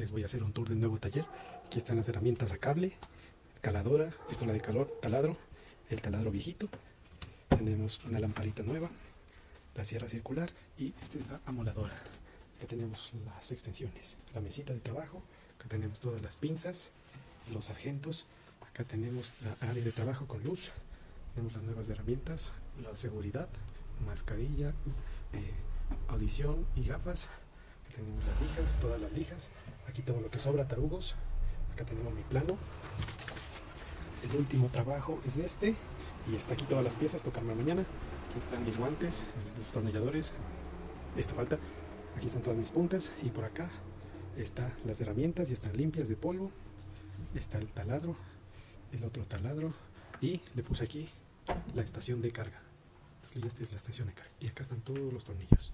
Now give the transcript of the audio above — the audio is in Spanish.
les voy a hacer un tour del nuevo taller. Aquí están las herramientas a cable, caladora, pistola de calor, taladro, el taladro viejito. Tenemos una lamparita nueva, la sierra circular y esta es la amoladora. Acá tenemos las extensiones, la mesita de trabajo, acá tenemos todas las pinzas, los sargentos, acá tenemos la área de trabajo con luz, tenemos las nuevas herramientas, la seguridad, mascarilla, eh, audición y gafas. Tenemos las lijas, todas las lijas. Aquí todo lo que sobra, tarugos. Acá tenemos mi plano. El último trabajo es este. Y está aquí todas las piezas, tocarme mañana. Aquí están mis guantes, mis destornilladores. Esto falta. Aquí están todas mis puntas. Y por acá están las herramientas, ya están limpias de polvo. Está el taladro, el otro taladro. Y le puse aquí la estación de carga. esta es la estación de carga. Y acá están todos los tornillos.